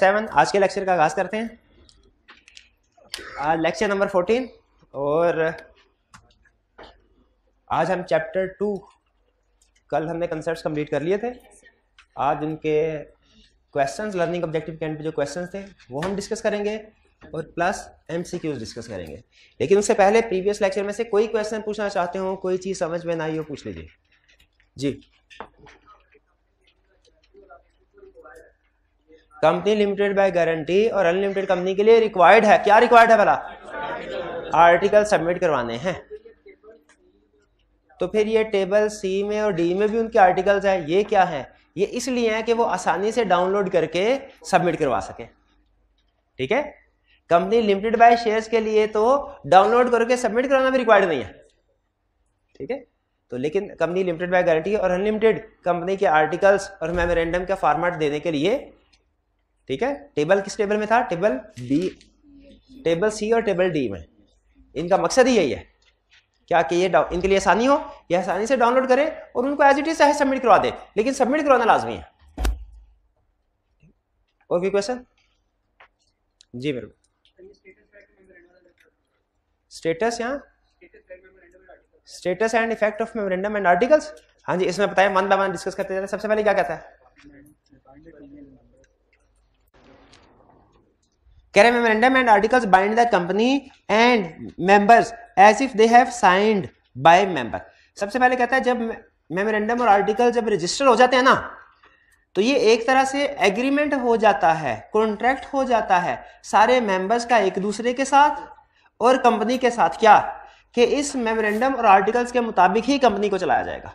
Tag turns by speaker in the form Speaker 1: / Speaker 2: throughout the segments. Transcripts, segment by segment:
Speaker 1: Seven. आज के lecture का आगाज़ करते हैं। आज लेक्चर नंबर फोर्टीन और आज हम चैप्टर टू कल हमने कंसेप्ट कंप्लीट कर लिए थे। आज उनके क्वेश्चंस लर्निंग ऑब्जेक्टिव कैंड पे जो क्वेश्चंस थे, वो हम डिस्कस करेंगे और प्लस एम डिस्कस करेंगे। लेकिन उससे पहले प्रीवियस लेक्चर में से कोई क्वेश्चन पूछना चाहते हो, कोई चीज़ समझ में ना आई हो, पूछ लीजिए। जी। कंपनी लिमिटेड बाय गारंटी और अनलिमिटेड कंपनी के लिए रिक्वायर्ड है। क्या रिक्वायर्ड है भला? आर्टिकल सबमिट करवाने हैं। तो फिर ये टेबल सी में और डी में भी उनके आर्टिकल्स हैं। ये क्या है? ये इसलिए है कि वो आसानी से डाउनलोड करके सबमिट करवा सके। ठीक है? कंपनी लिमिटेड बाय शेयर्स के लिए तो डाउनलोड करके सबमिट कराना भी रिक्वायर्ड नहीं है। ठीक है? तो लेकिन कंपनी लिमिटेड बाय गारंटी और अनलिमिटेड कंपनी के आर्टिकल्स और मेमोरेंडम का फॉर्मेट देने के लिए ठीक है? टेबल किस टेबल में था? टेबल बी टेबल सी और टेबल डी में। इनका मकसद ही यही है। क्या कि ये इनके लिए आसानी हो, ये आसानी से डाउनलोड करें और उनको एज इट इज़ चाहे सबमिट करवा दे, लेकिन सबमिट करवाना लाजमी है। और कोई क्वेश्चन जी मेरे स्टेटस यहाँ? Status and effect of memorandum and articles हाँ जी, इसमें बताया वन बाय वन डिस्कस करते जाते सबसे पहले क्या कहता है? कह रहे memorandum and articles bind the company and members as if they have signed by member सबसे पहले कहता है, जब मेमोरेंडम और आर्टिकल जब रजिस्टर हो जाते हैं ना तो ये एक तरह से एग्रीमेंट हो जाता है कॉन्ट्रैक्ट हो जाता है सारे मेंबर्स का एक दूसरे के साथ और कंपनी के साथ। क्या? कि इस मेमोरेंडम और आर्टिकल्स के मुताबिक ही कंपनी को चलाया जाएगा।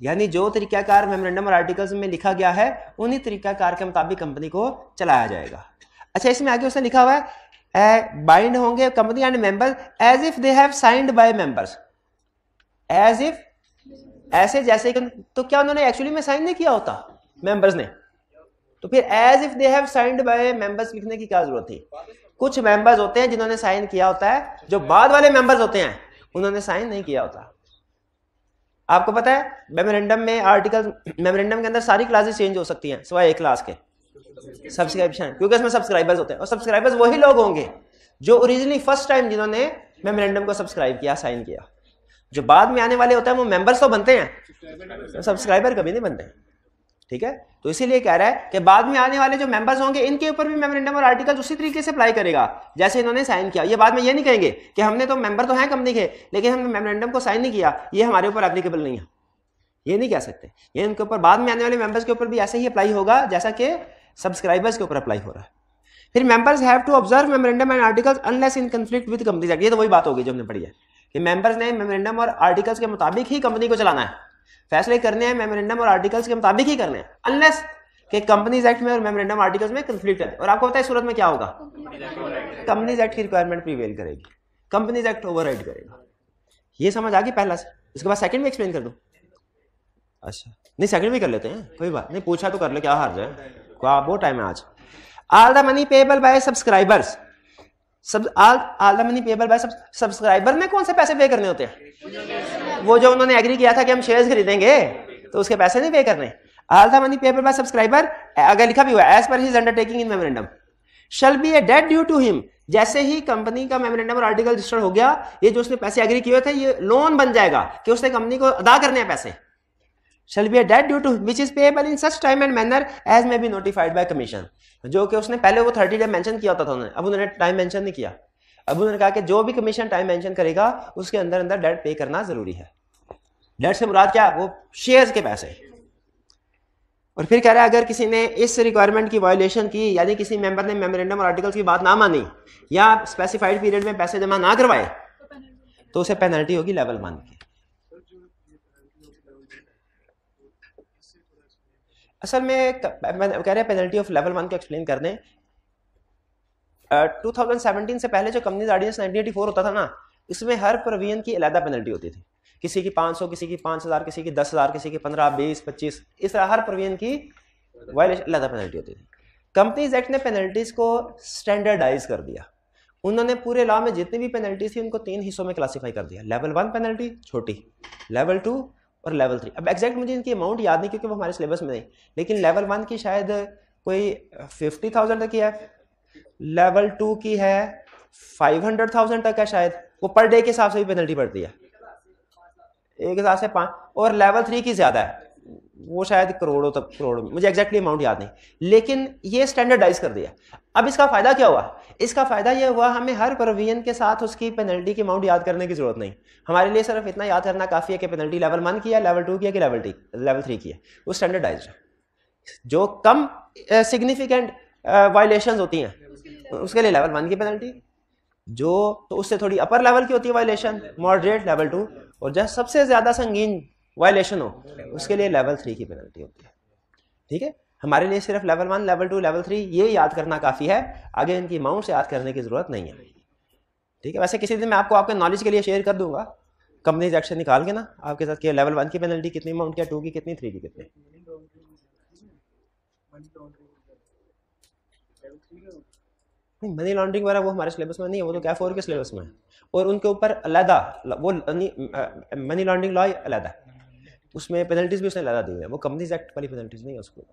Speaker 1: यानी जो तरीकाकार मेमोरेंडम और आर्टिकल्स में लिखा गया है, उन्हीं तरीकाकार के मुताबिक कंपनी को चलाया जाएगा। अच्छा इसमें आगे उसने लिखा हुआ है बाइंड होंगे company and member as if they have signed by members as if ऐसे जैसे तो क्या उन्होंने एक्चुअली में साइन नहीं किया होता? मेंबर्स ने। तो फिर as if they have signed by members लिखने की क्या ज़रूरत थी? कुछ मेंबर्स होते हैं जिन्होंने साइन किया होता है, जो बाद वाले मेंबर्स होते हैं, उन्होंने साइन नहीं किया होता। आपको पता है मेमोरेंडम में आर्टिकल मेमोरेंडम के अंदर सारी क्लासेस चेंज हो सकती हैं, सिवाय एक क्लास के। सब्सक्रिप्शन क्योंकि उसमें सब्सक्राइबर्स होते हैं। और सब्सक्राइबर्स वही लोग होंगे जो ओरिजिनली फ़र्स्ट टाइम जिन्होंने मेमोरेंडम को सब्सक्राइब किया साइन किया। जो बाद में आने वाले होते हैं, वो मेंबर्स तो बनते हैं। सब्सक्राइबर कभी नहीं बनते। ठीक है? तो इसीलिए कह रहा है कि बाद में आने वाले जो मेंबर्स होंगे, इनके ऊपर भी मेमोरेंडम और आर्टिकल उसी तरीके से अप्लाई करेगा, जैसे इन्होंने साइन किया। ये बाद में ये नहीं कहेंगे कि हमने तो मेंबर तो हैं कंपनी के लेकिन हमने मेमोरेंडम को साइन नहीं किया। ये हमारे ऊपर एप्लीकेबल नहीं है। ये नहीं कह सकते। ये इनके ऊपर बाद में आने वाले मेंबर्स के ऊपर भी ऐसे ही अप्लाई होगा, जैसा कि सब्सक्राइबर्स के ऊपर अप्लाई हो रहा है। फिर members have to observe memorandum and articles unless in conflict with company act ये तो वही बात होगी जो हमने पढ़ी है कि मेंबर्स ने मेमोरेंडम और आर्टिकल्स के मुताबिक ही कंपनी को चलाना है। फैसले करने हैं मेमोरेंडम और आर्टिकल्स के मुताबिक ही करने हैं अनलेस कि कंपनीज़ एक्ट में और मेमोरेंडम आर्टिकल्स में कंफ्लिक्ट है। और आपको पता है सूरत में क्या होगा? कंपनीज़ एक्ट की रिक्वायरमेंट प्रीवेल करेगी। कंपनीज़ एक्ट ओवर करेगा। ये समझ आ गई पहला से। इसके बाद सेकंड भी एक्सप्लेन कर दो। अच्छा। नहीं सेकंड भी कर लेते हैं। कोई बात नहीं, पूछा तो कर ले, क्या हार जाए। बहुत टाइम है आज। All the money payable by subscribers सब all all the money payable by subscriber में कौन से पैसे पे करने होते हैं? वो जो उन्होंने एग्री किया था कि हम शेयर्स खरीदेंगे तो उसके पैसे नहीं पे करने। All the money payable by subscriber अगर लिखा भी हुआ as per his undertaking in memorandum shall be a debt due to him जैसे ही कंपनी का मेमोरेंडम और आर्टिकल रजिस्टर हो गया, ये जो उसने पैसे एग्री किए थे, ये लोन बन जाएगा कि उसने कंपनी को अदा करने हैं पैसे। Shall be a debt due to which is payable in such time and manner as may be notified by commission. जो कि उसने पहले वो थर्टी डे मेंशन किया होता था उन्होंने। अब उन्होंने टाइम मेंशन नहीं किया। अब उन्होंने कहा कि जो भी कमीशन टाइम मेंशन करेगा, उसके अंदर अंदर डेट पे करना ज़रूरी है। डेट से मुराद क्या? वो शेयर्स के पैसे। और फिर कह रहा है, अगर किसी ने इस रिक्वायरमेंट की वायोलेशन की, यानी किसी मेंबर ने मेमोरेंडम और आर्टिकल्स की बात ना मानी, या स्पेसिफाइड पीरियड में पैसे जमा ना करवाए तो उसे पेनल्टी होगी लेवल वन की। असल में कह रहे हैं पेनल्टी ऑफ़ लेवल वन को एक्सप्लेन कर दें। टू सेवनटीन से पहले जो कंपनीज़ आर्डिनेंस नाइनटीन होता था ना, इसमें हर प्रोविज़न की अलहदा पेनल्टी होती थी। किसी की 500 किसी की 5000 किसी की 10000 किसी की 15 20 25 इस तरह हर प्रोविज़न की वायलेशन अलहदा पेनल्टी होती थी। कंपनीज़ एक्ट ने पेनल्टीज को स्टैंडर्डाइज कर दिया। उन्होंने पूरे लॉ में जितनी भी पेनल्टीज थी, उनको तीन हिस्सों में क्लासीफाई कर दिया। लेवल वन पेनल्टी छोटी। लेवल टू और लेवल थ्री अब एग्जैक्ट मुझे इनकी अमाउंट याद नहीं क्योंकि वो हमारे सिलेबस में नहीं. लेकिन लेवल वन की शायद कोई फिफ्टी थाउज़ेंड तक की है. लेवल टू की है फाइव हंड्रेड थाउज़ेंड तक है शायद. वो पर डे के हिसाब से भी पेनल्टी पड़ती है. एक हिसाब से पाँच और लेवल थ्री की ज़्यादा है. वो शायद करोड़ों तक करोड़ों मुझे एक्जैक्टली अमाउंट याद नहीं. लेकिन ये स्टैंडर्डाइज कर दिया. अब इसका फ़ायदा क्या हुआ? इसका फ़ायदा ये हुआ, हमें हर प्रोविज़न के साथ उसकी पेनल्टी की अमाउंट याद करने की ज़रूरत नहीं. हमारे लिए सिर्फ़ इतना याद करना काफ़ी है कि पेनल्टी लेवल वन की है लेवल टू की है कि लेवल टी लेवल थ्री की है। वो स्टैंडर्डाइज है। जो कम सिग्निफिकेंट वायलेशन होती हैं, उसके लिए लेवल वन की पेनल्टी जो तो उससे थोड़ी अपर लेवल की होती है वायलेशन मॉडरेट लेवल टू और जब सबसे ज़्यादा संगीन वायलेशन हो, उसके लिए लेवल थ्री की पेनल्टी होती है। ठीक है? हमारे लिए सिर्फ़ level one level two level three ये याद करना काफ़ी है। आगे इनकी अमाउंट याद करने की ज़रूरत नहीं है। ठीक है? वैसे किसी दिन मैं आपको, आपके नॉलेज के लिए शेयर कर दूँगा। कंपनीज़ एक्शन निकाल के ना, आपके साथ कि लेवल वन की पेनल्टी कितनी अमाउंट क्या टू की कितनी थ्री की कितनी? नहीं मनी लॉन्ड्रिंग वगैरह वो हमारे सिलेबस में नहीं है, वो तो क्या फोर के सिलेबस में है। और उनके ऊपर अलहदा, वो मनी लॉन्ड्रिंग लॉ अलहदा उसमें पेनल्टीज भी उसने अलहदा दी है, वो कंपनीज़ एक्ट वाली पेनल्टीज नहीं है उसको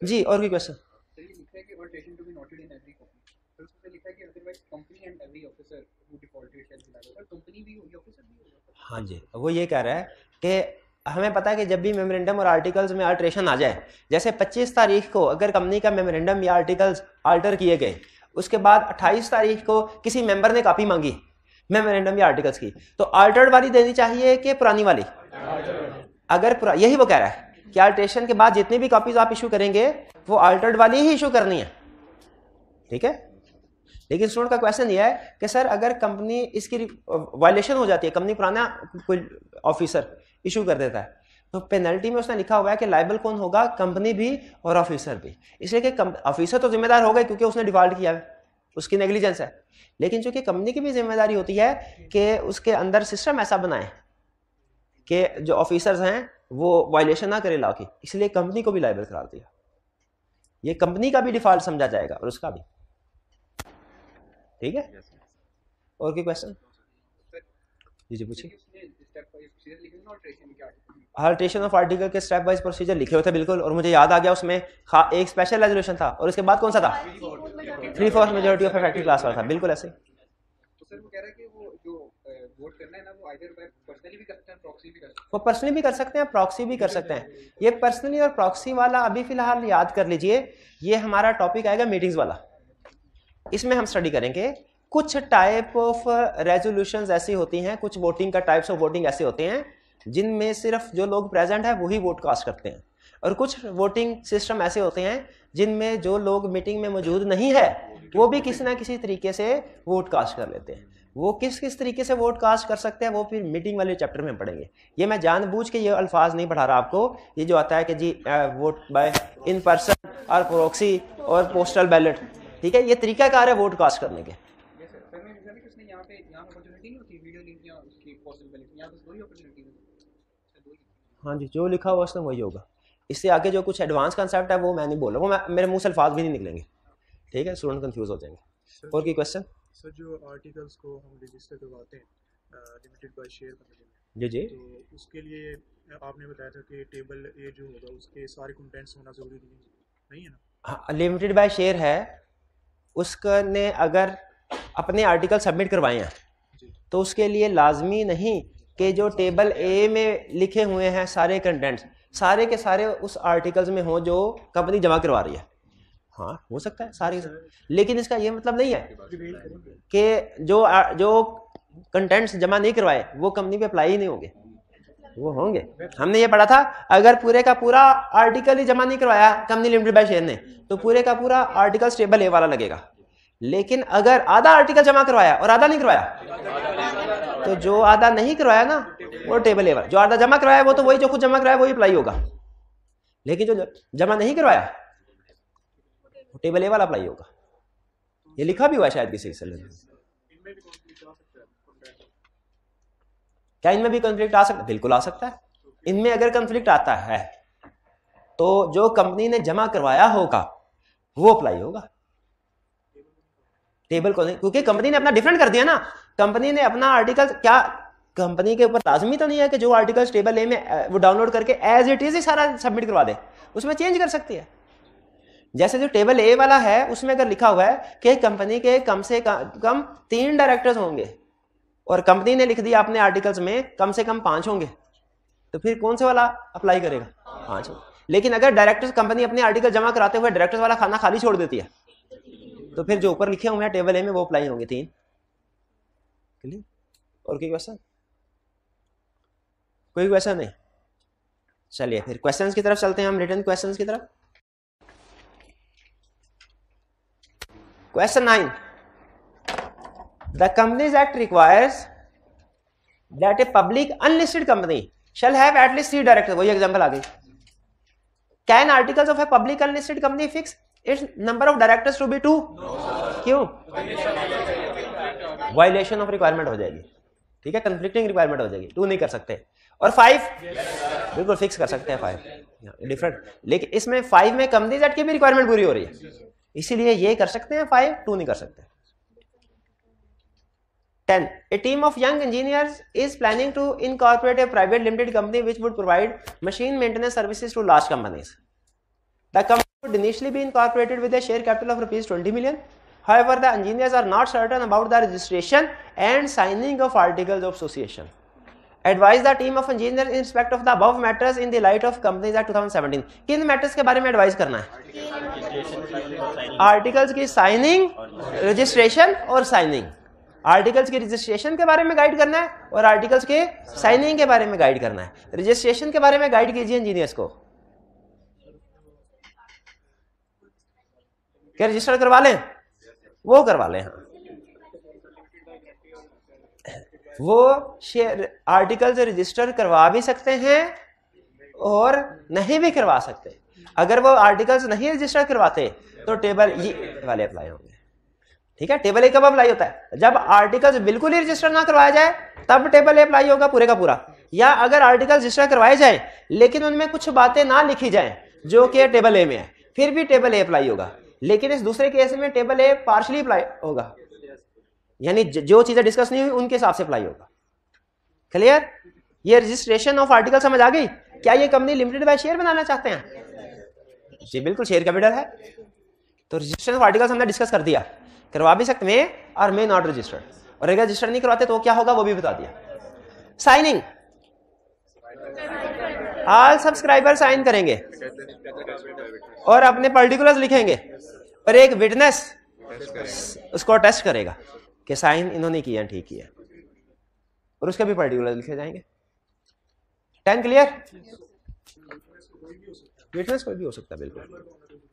Speaker 1: जी, और कोई क्वेश्चन हाँ जी, वो ये कह रहा है कि हमें पता है कि जब भी मेमोरेंडम और आर्टिकल्स में अल्ट्रेशन आ जाए, जैसे 25 तारीख को अगर कंपनी का मेमोरेंडम या आर्टिकल्स अल्टर किए गए, उसके बाद 28 तारीख को किसी मेंबर ने कॉपी मांगी मेमोरेंडम या आर्टिकल्स की तो अल्टर्ड वाली देनी चाहिए कि पुरानी वाली? अगर यही वो कह रहा है कि अल्ट्रेशन के बाद जितनी भी कॉपीज आप इशू करेंगे, वो अल्टर्ड वाली ही इशू करनी है। ठीक है? लेकिन स्टूडेंट का क्वेश्चन ये है कि सर, अगर कंपनी इसकी वायलेशन हो जाती है कंपनी पुराना कोई ऑफिसर इशू कर देता है तो पेनल्टी में उसने लिखा हुआ है कि लाइबल कौन होगा? कंपनी भी और ऑफिसर भी। इसलिए कि ऑफिसर तो जिम्मेदार होगा क्योंकि उसने डिफ़ॉल्ट किया है। उसकी नेग्लिजेंस है। लेकिन चूँकि कंपनी की भी ज़िम्मेदारी होती है कि उसके अंदर सिस्टम ऐसा बनाए कि जो ऑफिसर्स हैं, वो वायलेशन ना करे लॉ की। इसलिए कंपनी को भी लाइबल करार दिया। ये कंपनी का भी डिफ़ॉल्ट समझा जाएगा और उसका भी। ठीक है? और कोई क्वेश्चन जी जी पूछिए। अल्ट्रेशन ऑफ़ आर्टिकल के स्टेप वाइज प्रोसीजर लिखे हुए थे बिल्कुल। और मुझे याद आ गया उसमें एक स्पेशल रेजोल्यूशन था। और उसके बाद कौन सा था? Three fourth majority of factory class वाला था। बिल्कुल ऐसे वो पर्सनली भी कर सकते हैं प्रॉक्सी भी कर सकते हैं। ये पर्सनली और प्रॉक्सी वाला अभी फ़िलहाल याद कर लीजिए ये हमारा टॉपिक आएगा मीटिंग्स वाला। इसमें हम स्टडी करेंगे, कुछ टाइप ऑफ़ रेजोल्यूशन ऐसी होती हैं, कुछ वोटिंग का टाइप्स ऑफ़ वोटिंग ऐसे होते हैं, जिनमें सिर्फ़ जो लोग प्रेजेंट है, वही वोट कास्ट करते हैं। और कुछ वोटिंग सिस्टम ऐसे होते हैं, जिनमें जो लोग मीटिंग में मौजूद नहीं है, वो भी किसी ना किसी तरीके से वोट कास्ट कर लेते हैं। वो किस किस तरीके से वोट कास्ट कर सकते हैं, वो फिर मीटिंग वाले चैप्टर में पढ़ेंगे। ये मैं जानबूझ के ये अल्फाज नहीं पढ़ा रहा आपको, ये जो आता है कि जी वोट बाय इन पर्सन और प्रोक्सी और पोस्टल बैलेट ठीक है ये तरीका कार है वोट कास्ट करने के। हाँ। जी जो लिखा हुआ उसमें वही होगा। इससे आगे जो कुछ एडवांस कंसेप्ट है वो मैं नहीं बोल रहा वो मैं मेरे मुँह से अल्फाज भी नहीं निकलेंगे। ठीक है स्टूडेंट कंफ्यूज हो जाएँगे। और की क्वेश्चन
Speaker 2: सर जो आर्टिकल्स को हम रजिस्टर करवाते हैं लिमिटेड बाय शेयर
Speaker 1: जी जी।
Speaker 2: तो उसके लिए आपने बताया था कि टेबल ए जो होगा उसके सारे कंटेंट्स होना ज़रूरी नहीं नहीं है ना?
Speaker 1: हाँ लिमिटेड बाय शेयर है उसने अगर अपने आर्टिकल सबमिट करवाए हैं तो उसके लिए लाजमी नहीं कि जो टेबल ए में लिखे हुए हैं सारे कंटेंट्स सारे के सारे उस आर्टिकल्स में हो जो कंपनी जमा करवा रही है। हाँ हो सकता है सारे लेकिन इसका ये मतलब नहीं है कि जो जो कंटेंट्स जमा नहीं करवाए वो कंपनी पे अप्लाई ही नहीं होंगे। वो होंगे। हमने ये पढ़ा था, अगर पूरे का पूरा आर्टिकल ही जमा नहीं करवाया कंपनी लिमिटेड बाय शेयर ने तो पूरे का पूरा आर्टिकल टेबल ए वाला लगेगा। लेकिन अगर आधा आर्टिकल जमा करवाया और आधा नहीं करवाया तो जो आधा नहीं करवाया ना, वो टेबल एवर जो आधा जमा करवाया वो तो वही जो खुद जमा करवाया, वही अप्लाई होगा। लेकिन जो जमा नहीं करवाया टेबल ए वाला अप्लाई होगा। ये लिखा भी हुआ शायद किसी सिलेबस क्या इनमें भी कंफ्लिक्ट आ सकता है? बिल्कुल आ सकता है। इनमें अगर कंफ्लिक्ट आता है तो जो कंपनी ने जमा करवाया होगा, वो अप्लाई होगा। टेबल को क्योंकि कंपनी ने अपना डिफरेंट कर दिया ना। कंपनी ने अपना आर्टिकल क्या कंपनी के ऊपर लाजमी तो नहीं है कि जो आर्टिकल टेबल ए में वो डाउनलोड करके एज इट इज़ ही सारा सबमिट करवा दे? उसमें चेंज कर सकती है। जैसे जो टेबल ए वाला है, उसमें अगर लिखा हुआ है कि कंपनी के कम से कम तीन डायरेक्टर्स होंगे। और कंपनी ने लिख दिया अपने आर्टिकल्स में कम से कम पाँच होंगे। तो फिर कौन से वाला अप्लाई करेगा? पाँच लेकिन अगर डायरेक्टर्स कंपनी अपने आर्टिकल जमा कराते हुए डायरेक्टर्स वाला खाना खाली छोड़ देती है तो फिर जो ऊपर लिखे हुए हैं टेबल ए में वो अप्लाई होंगे तीन। क्लियर और कोई क्वेश्चन कोई क्वेश्चन नहीं? चलिए फिर क्वेश्चंस की तरफ़ चलते हैं हम रिटर्न क्वेश्चंस की तरफ़। Question nine the companies act requires that a public unlisted company shall have at least three director वही एग्ज़ाम्पल आ गई। Can articles of a public unlisted company fix its number of directors to be two क्यों? Violation of requirement हो जाएगी। ठीक है? Conflicting requirement हो जाएगी। टू नहीं कर सकते। और फाइव बिल्कुल फिक्स कर सकते हैं फाइव डिफरेंट लेकिन इसमें फाइव में कंपनीज़ जेट की भी रिक्वायरमेंट पूरी हो रही है। इसीलिए ये कर सकते हैं फाइव टू नहीं कर सकते। Ten a team of young engineers is planning to incorporate a private limited company which would provide machine maintenance services to large companies the company would initially be incorporated with a share capital of rupees 20 million however the engineers are not certain about the registration and signing of articles of association advise the team of engineers in respect of the above matters in the light of companies act 2017 किन matters के बारे में advice करना है articles की signing registration और signing articles के registration के बारे में गाइड करना है और आर्टिकल्स के साइनिंग के बारे में गाइड करना है। रजिस्ट्रेशन के बारे में गाइड कीजिए इंजीनियर्स को। क्या रजिस्टर करवा लें? वो करवा लें हाँ। वो शेयर आर्टिकल रजिस्टर करवा भी सकते हैं और नहीं भी करवा सकते। अगर वो आर्टिकल्स नहीं रजिस्टर करवाते तो टेबल ये वाले अप्लाई होंगे। ठीक है? टेबल ए कब अप्लाई होता है? जब आर्टिकल्स बिल्कुल ही रजिस्टर ना करवाया जाए, तब टेबल ए अप्लाई होगा पूरे का पूरा। या अगर आर्टिकल रजिस्टर करवाए जाए, लेकिन उनमें कुछ बातें ना लिखी जाए, जो कि टेबल ए में है, फिर भी टेबल ए अप्लाई होगा। लेकिन इस दूसरे केस में टेबल ए पार्शली अप्लाई होगा। यानी जो चीज़ें डिस्कस नहीं हुई, उनके हिसाब से अप्लाई होगा। क्लियर ये रजिस्ट्रेशन ऑफ़ आर्टिकल समझ आ गई? क्या ये कंपनी लिमिटेड बाय शेयर बनाना चाहते हैं? जी, बिल्कुल शेयर कैपिटल है। तो रजिस्ट्रेशन ऑफ़ आर्टिकल हमने डिस्कस कर दिया। करवा भी सकते हैं और मे नॉट रजिस्टर्ड और अगर रजिस्टर नहीं करवाते तो क्या होगा? वो भी बता दिया. साइनिंग ऑल सब्सक्राइबर साइन करेंगे. और अपने पर्टिकुलर्स लिखेंगे. और एक विटनेस उसको टेस्ट करेगा कि साइन इन्होंने किया, ठीक किया. और उसके भी पर्टिकुलर लिखे जाएँगे. टेन क्लियर विटनेस कोई भी हो सकता है, बिल्कुल.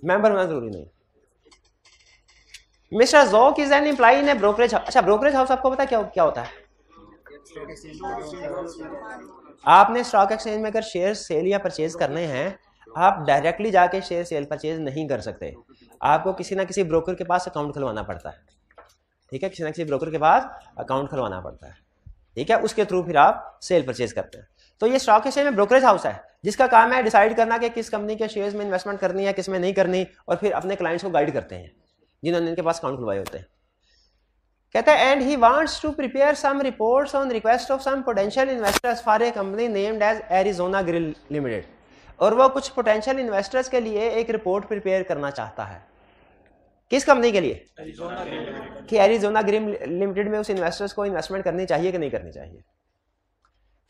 Speaker 1: मेंबर होना ज़रूरी नहीं mister Joke is an employee in a brokerage अच्छा ब्रोकरेज हाउस आपको पता क्या क्या होता है? आपने स्टॉक एक्सचेंज में अगर शेयर सेल या परचेज करने हैं, आप डायरेक्टली जाके शेयर सेल परचेज नहीं कर सकते। आपको किसी ना किसी ब्रोकर के पास अकाउंट खुलवाना पड़ता है। ठीक है? किसी ना किसी ब्रोकर के पास अकाउंट खुलवाना पड़ता है। ठीक है? उसके थ्रू फिर आप सेल परचेज करते हैं। तो ये स्टॉक एक्सचेंज में ब्रोकरेज हाउस है, जिसका काम है डिसाइड करना कि किस कंपनी के शेयर्स में इन्वेस्टमेंट करनी है, किसमें नहीं करनी, और फिर अपने क्लाइंट्स को गाइड करते हैं। जिन्होंने इनके पास अकाउंट खुलवाए होते हैं। कहता है and he wants to prepare some reports on request of some potential investors for a company named as Arizona Grill limited और वो कुछ पोटेंशियल इन्वेस्टर्स के लिए एक रिपोर्ट प्रिपेयर करना चाहता है। किस कंपनी के लिए? कि एरिजोना ग्रिम लिमिटेड में उस इन्वेस्टर्स को इन्वेस्टमेंट करनी चाहिए कि नहीं करनी चाहिए।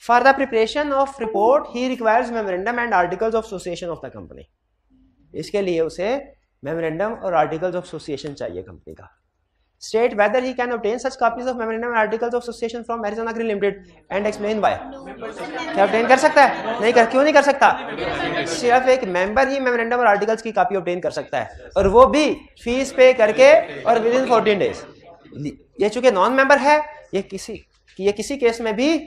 Speaker 1: For the preparation of report he requires memorandum and articles of association of the company इसके लिए उसे मेमोरेंडम और आर्टिकल्स ऑफ़ एसोसिएशन चाहिए कंपनी का। State whether he can obtain such copies of memorandum and articles of association from Arizona Grill Limited and explain why. क्या obtain कर सकता है? नहीं कर क्यों नहीं कर सकता? सिर्फ़ एक मेंबर ही मेमोरेंडम और आर्टिकल्स की कॉपी ऑब्टेन कर सकता है और वो भी फ़ीस पे करके और विद इन फोर्टीन डेज़ ये चूँकि नॉन मेंबर है ये किसी ये किसी केस में भी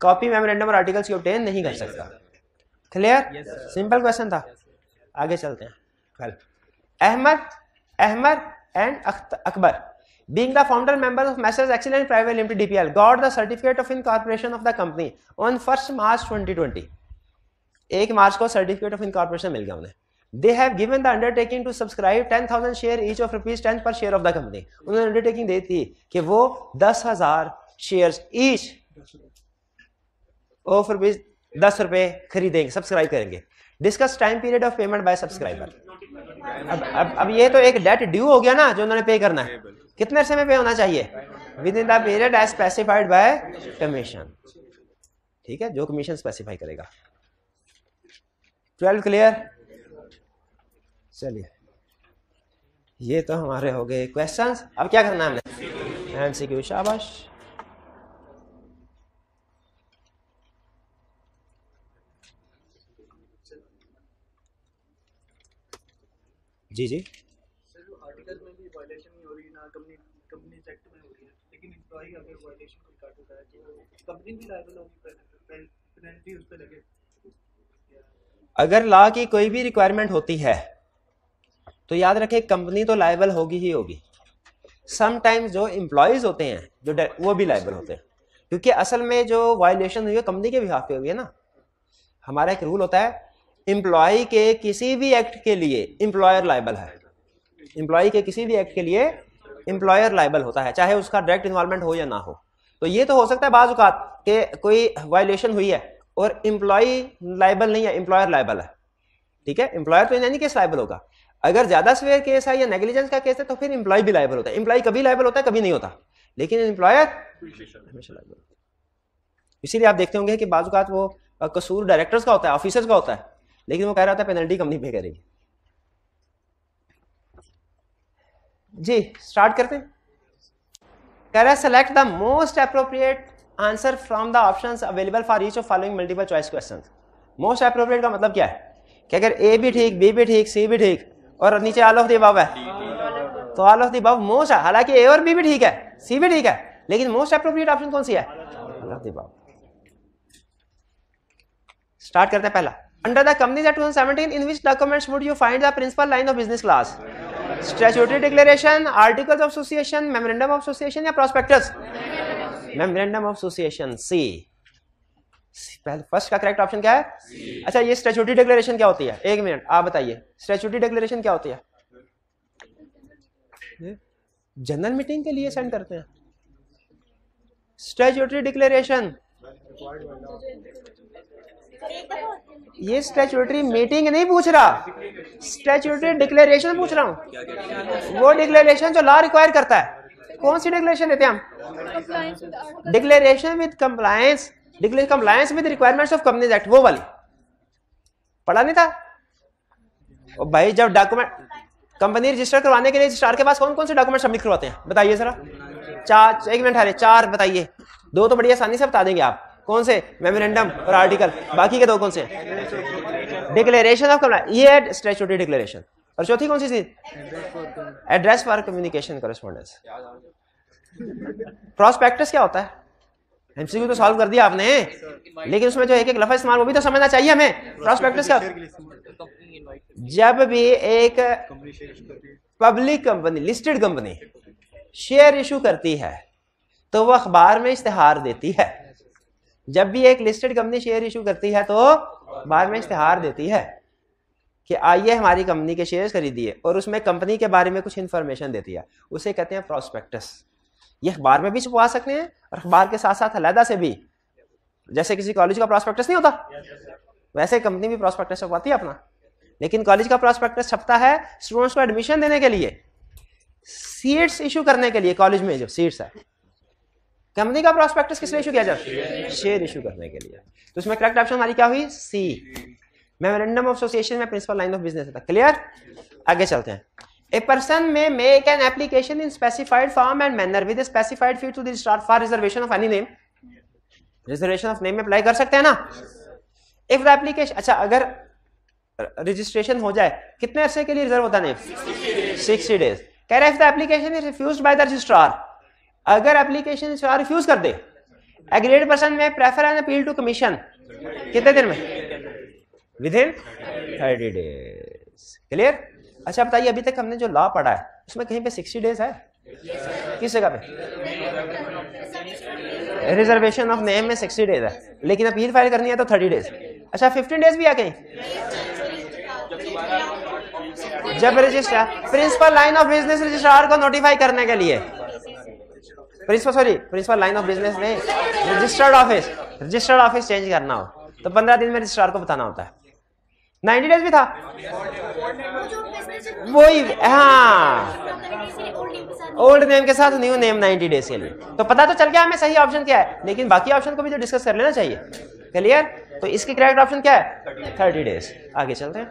Speaker 1: कॉपी मेमोरेंडम और आर्टिकल्स की ऑब्टेन नहीं कर सकता। क्लियर सिंपल क्वेश्चन था। आगे चलते हैं। Ahmad Ahmad and Akbar. Being the founder member of Messrs Excellent Private Limited DPL, got the certificate of incorporation of the company on 1st March 2020. एक मार्च को सर्टिफिकेट ऑफ़ इनकॉर्पोरेशन मिल गया उन्हें। They have given the undertaking to subscribe ten thousand share each of rupees ten per share of the company उन्होंने undertaking दी थी कि वो दस हज़ार शेयर ईच ऑफ़ रुपीज़ दस रुपए खरीदेंगे सब्सक्राइब करेंगे। Discuss time period of payment by subscriber अब अब अब ये तो एक डेट ड्यू हो गया ना, जो उन्होंने पे करना है। कितने में पे होना चाहिए? Within the period as specified by commission ठीक है, जो कमीशन स्पेसिफाई करेगा। ट्वेल्व क्लियर चलिए। ये तो हमारे हो गए क्वेश्चंस अब क्या करना है हमने? एमसीक्यू शाबाश जी जी।
Speaker 2: आर्टिकल में भी वायलेशन नहीं हो रही ना कंपनी कंपनी एक्ट में हो रही है लेकिन एम्प्लॉई अगर वायलेशन कोई है तो कंपनी भी लायबल होगी पेनल्टी उस पर लगे।
Speaker 1: अगर लॉ की कोई भी रिक्वायरमेंट होती है तो याद रखें कंपनी तो लाइबल होगी ही होगी। समटाइम्स जो एम्प्लॉयज़ होते हैं जो वो भी लाइबल होते हैं। क्योंकि असल में जो वायलेशन हुई है कंपनी के बिहाफ पे हुई है ना। हमारा एक रूल होता है एम्प्लॉय के किसी भी एक्ट के लिए एम्प्लॉयर लाइबल है। एम्प्लॉय के किसी भी एक्ट के लिए एम्प्लॉयर लाइबल होता है, चाहे उसका डायरेक्ट इन्वॉल्वमेंट हो या ना हो। तो ये तो हो सकता है बाजुकात के कोई वायलेशन हुई है और एम्प्लॉय लाइबल नहीं है एम्प्लॉयर लाइबल है। ठीक है? एम्प्लॉयर तो यानी केस लाइबल होगा। अगर ज़्यादा स्वेयर केस है या नेग्लिजेंस का केस है तो फिर एम्प्लॉय भी लाइबल होता है। एम्प्लॉय कभी लाइबल होता है, कभी नहीं होता। लेकिन एम्प्लॉयर हमेशा लाइबल इसीलिए आप देखते होंगे कि बाजुकात वो कसूर डायरेक्टर्स का होता है ऑफिसर्स का होता है। लेकिन वो कह रहा था पेनल्टी कंपनी पे करेगी। जी स्टार्ट करते हैं। कह रहा है select the most appropriate answer from the option available for each of following multiple choice question most appropriate का मतलब क्या है? कि अगर ए भी ठीक बी भी ठीक सी भी ठीक, और नीचे ऑल ऑफ़ दी है तो आल ऑफ़ दी मोस्ट है। हालाँकि ए और बी भी ठीक है सी भी ठीक है, लेकिन मोस्ट अप्रोप्रिएट ऑप्शन कौन सी है? स्टार्ट करते हैं पहला। Under the Companies Act 2017, in which documents would you find the principal line of business class? Statutory declaration, articles of association, memorandum of association या prospectus? Memorandum of association, C. First का correct option क्या है. अच्छा ये statutory declaration क्या होती है एक मिनट आप बताइए स्टेचुटरी डिक्लेरेशन क्या होती है जनरल मीटिंग के लिए सेंड करते हैं स्टेचुटरी डिक्लेरेशन ये स्टेचुटरी मीटिंग नहीं पूछ रहा। स्टेचुटरी डिक्लेरेशन पूछ रहा हूँ। वो डिक्लेरेशन जो लॉ रिक्वायर करता है। कौन सी डिक्लेरेशन देते हैं हम? Declaration with compliance compliance with requirements of companies act वो वाली। पढ़ा नहीं था? ओ भाई, जब डॉक्यूमेंट कंपनी रजिस्टर करवाने के लिए रजिस्ट्रार के पास कौन कौन से डॉक्यूमेंट सबमिट करवाते हैं? बताइए जरा। चार एक मिनट हरे, चार बताइए। दो तो बड़ी आसानी से बता देंगे आप। कौन से? मेमोरेंडम और आर्टिकल बाकी के दो कौन से? डिक्लेरेशन ऑफ़ ये स्टेचुटरी डिक्लेरेशन और चौथी कौन सी चीज़? Address for communication correspondence prospectus क्या होता है? एमसीक्यू तो सॉल्व कर दिया आपने। लेकिन उसमें जो एक एक लफा इस्तेमाल, वो भी तो समझना चाहिए हमें। प्रॉस्पेक्टस का जब भी एक public company listed company share issue करती है तो वो अखबार में इश्तेहार देती है। जब भी एक लिस्टेड कंपनी शेयर इशू करती है तो बाद में इश्तेहार देती है कि आइए हमारी कंपनी के शेयर्स खरीदिए और उसमें कंपनी के बारे में कुछ इन्फॉर्मेशन देती है। उसे कहते हैं प्रोस्पेक्टस ये अखबार में भी छुपवा सकते हैं और अखबार के साथ साथ अलहदा से भी। जैसे किसी कॉलेज का प्रोस्पेक्टस नहीं होता? वैसे कंपनी भी प्रोस्पेक्टस छपवाती है अपना। लेकिन कॉलेज का प्रोस्पेक्टस छपता है स्टूडेंट्स को एडमिशन देने के लिए। सीट्स इशू करने के लिए कॉलेज में जो सीट्स है। कंपनी का प्रोस्पेक्टस किस लिए इशू किया जाता है? शेयर इशू करने के लिए। तो इसमें करेक्ट ऑप्शन हमारी क्या हुई? सी मेमोरेंडम ऑफ़ एसोसिएशन में प्रिंसिपल लाइन ऑफ़ बिज़नेस था। क्लियर आगे चलते हैं। A person may make an application in specified form and manner with specified fee to the registrar for reservation of any name reservation of name में apply कर सकते हैं ना? If the application अच्छा अगर रजिस्ट्रेशन हो जाए कितने अरसे के लिए रिज़र्व होता है नेम सिक्सटी डेज़ कह रहा है if the application is refused by the registrar अगर एप्लीकेशन रिफ्यूज कर दे। Aggrieved person may prefer an appeal to commission कितने दिन में? Within thirty days clear अच्छा बताइए, अभी तक हमने जो लॉ पढ़ा है, उसमें कहीं पे सिक्सटी डेज़ है? किस जगह पे? रिजर्वेशन ऑफ़ नेम में सिक्सटी डेज़ है। लेकिन अपील फ़ाइल करनी है तो थर्टी डेज़ अच्छा फिफ्टीन डेज़ भी आ कहीं? जब registrar principal line of business registrar को नोटिफाई करने के लिए। Principal sorry principal line of business में registered office registered office change करना हो। तो पंद्रह दिन में रजिस्ट्रार को बताना होता है। नाइनटी डेज़ भी था। वही हाँ। ओल्ड नेम के साथ न्यू नेम 90 डेज़ के लिए। तो पता तो चल गया, हमें सही ऑप्शन क्या है। लेकिन बाकी ऑप्शन को भी तो डिस्कस कर लेना चाहिए। क्लियर तो इसकी करेक्ट ऑप्शन क्या है? 30 डेज़ आगे चलते हैं।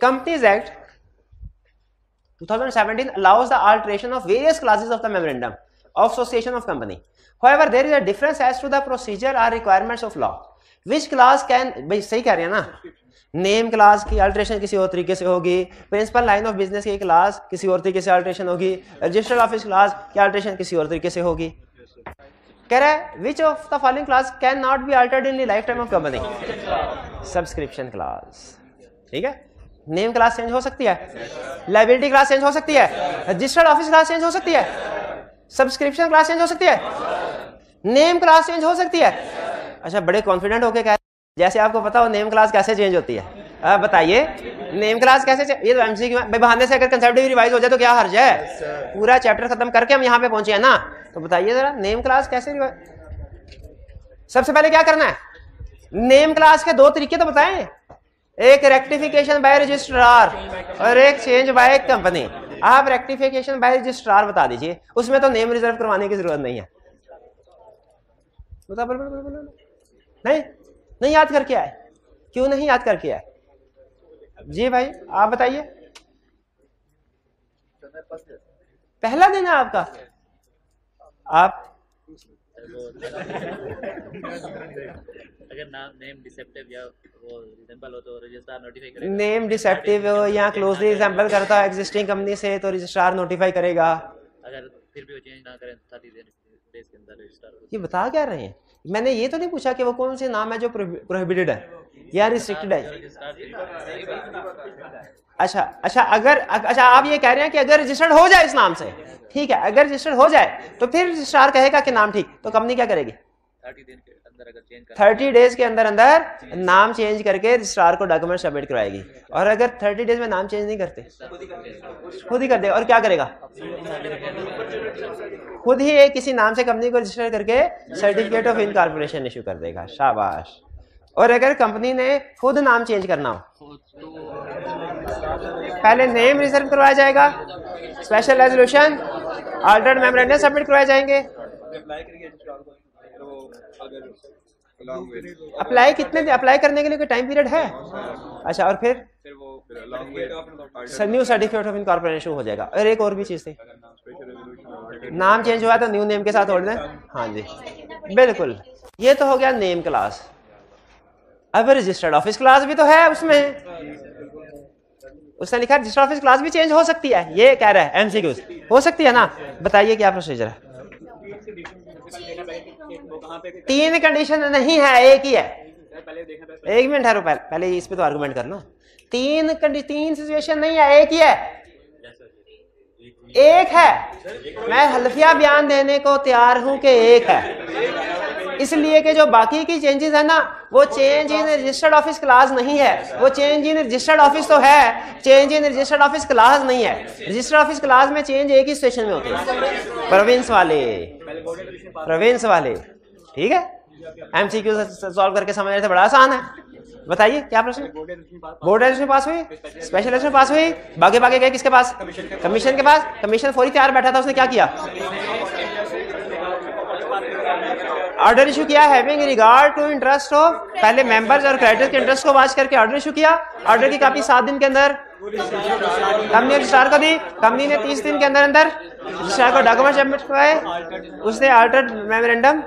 Speaker 1: Companies act 2017 allows the alteration of various clauses of the memorandum of association of company. However, there is a difference as to the procedure or requirements of law. Which clause can भाई सही कह रहे हैं ना? Name class की alteration किसी और तरीके से होगी। प्रिंसिपल लाइन ऑफ़ बिज़नेस की क्लास किसी और तरीके से अल्ट्रेशन होगी। रजिस्टर्ड ऑफ़िस क्लास की अल्ट्रेशन किसी और तरीके से होगी। कह रहा है which of the following clause can not be altered in lifetime of company subscription clause ठीक है? नेम क्लास चेंज हो सकती है? लाइबिलिटी क्लास चेंज हो सकती है? रजिस्टर्ड ऑफ़िस क्लास चेंज हो सकती है? सब्सक्रिप्शन क्लास चेंज हो सकती है? नेम क्लास चेंज हो सकती है? अच्छा बड़े कॉन्फिडेंट होके कह जैसे आपको पता हो नेम क्लास कैसे चेंज होती है? आप बताइए नेम क्लास कैसे ये तो एमसीक्यू भाई बहाने से अगर कंसेप्ट भी रिवाइज हो जाए तो क्या हर्ज है? पूरा चैप्टर खत्म करके हम यहाँ पे पहुँचे हैं ना? तो बताइए जरा नेम क्लास कैसे रिवाइज सबसे पहले क्या करना है? नेम क्लास के दो तरीके तो बताएँ। एक रेक्टिफिकेशन बाय रजिस्ट्रार और एक चेंज बाय कंपनी आप रेक्टिफिकेशन बाय रजिस्ट्रार बता दीजिए। उसमें तो नेम रिज़र्व करवाने की ज़रूरत नहीं है। बता बोल बोल बोल बोल। नहीं नहीं याद करके आए। क्यों नहीं याद करके आए? जी भाई, आप बताइए। पहला दिन है आपका। आप
Speaker 3: अगर नाम नेम डिसेप्टिव या वो रिजेंबल हो तो रजिस्ट्रार नोटिफाई करेगा।
Speaker 1: नेम डिसेप्टिव या क्लोजली रिजेंबल करता है। एग्जिस्टिंग कंपनी से तो रजिस्ट्रार नोटिफाई करेगा।
Speaker 3: अगर फिर भी वो चेंज ना करें थर्टी डेज़ के अंदर रजिस्ट्रार
Speaker 1: ये बता क्या रहे हैं? मैंने ये तो नहीं पूछा कि वो कौन से नाम है जो प्रोहिबिटेड है या रिस्ट्रिक्टेड है। अच्छा अच्छा अगर अच्छा आप ये कह रहे हैं कि अगर रजिस्टर्ड हो जाए इस नाम से ठीक है अगर रजिस्टर्ड हो जाए तो फिर रजिस्ट्रार कहेगा कि नाम ठीक तो कंपनी क्या करेगी?
Speaker 3: थर्टी दिन के अंदर अगर चेंज
Speaker 1: डेज़ के अंदर अंदर नाम चेंज करके रजिस्ट्रार को डॉक्यूमेंट सबमिट करवाएगी। और अगर थर्टी डेज़ में नाम चेंज नहीं करते खुद ही कर दे और क्या करेगा? खुद ही एक किसी नाम से कंपनी को रजिस्टर करके सर्टिफिकेट ऑफ़ इनकॉर्पोरेशन इशू कर देगा। शाबाश। और अगर कंपनी ने खुद नाम चेंज करना हो, पहले नेम रिज़र्व करवाया जाएगा special resolution altered memorandum submit करवाए जाएँगे।
Speaker 2: अप्लाई
Speaker 1: कितने अप्लाई करने के लिए कोई टाइम पीरियड है? अच्छा और फिर? न्यू सर्टिफिकेट ऑफ़ इनकॉर्पोरेशन हो जाएगा। और एक और भी चीज़ थी। नाम चेंज हुआ तो न्यू नेम के साथ होल्ड हाँ। जी। बिल्कुल। ये तो हो गया नेम क्लास अब रजिस्टर्ड ऑफ़िस क्लास भी तो है उसमें। उसने लिखा रजिस्टर्ड ऑफ़िस क्लास भी चेंज हो सकती है। ये कह रहा है एमसीक्यूज हो सकती है ना? बताइए क्या प्रोसीजर है? तीन कंडीशन नहीं है, एक ही है। एक मिनट, है पहले पहले इस पे तो आर्गुमेंट कर लो तीन तीन सिचुएशन नहीं है, एक ही है। एक है। मैं हल्फिया बयान देने को तैयार हूँ कि एक है। इसलिए कि जो बाकी की चेंजेस है ना, वो change in registered office clause नहीं है। वो चेंज इन रजिस्टर्ड ऑफ़िस तो है change in registered office clause नहीं है। रजिस्टर्ड ऑफ़िस क्लास में चेंज एक ही स्टेशन में होती है। प्रोविंस वाले। प्रोविंस वाले। ठीक है? एमसीक्यू सॉल्व करके समझने से बड़ा आसान है। बताइए, क्या प्रश्न? बोर्ड रजिस्ट्रेशन पास हुई? स्पेशल रजिस्ट्रेशन पास हुई? बागे बागे गए किसके पास? कमीशन के पास? कमीशन फौरी तैयार बैठा था, उसने क्या किया? ऑर्डर इशू किया having regard to interest of पहले मेंबर्स और क्रेडिटर्स के इंटरेस्ट को वाच करके ऑर्डर इशू किया। ऑर्डर की कॉपी सात दिन के अंदर। कंपनी रजिस्ट्रार को दी। कंपनी ने तीस दिन के अंदर अंदर रजिस्ट्रार को डॉक्यूमेंट सबमिट करवाए। उसने अल्टर्ड मेमोरेंडम